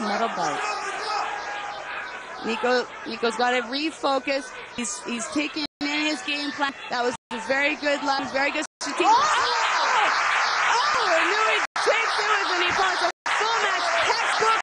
metal bike. Nico, Nico's got to refocus. He's he's taking in his game plan. That was a very good line, very good. Oh! oh! oh takes it with an Full match, textbook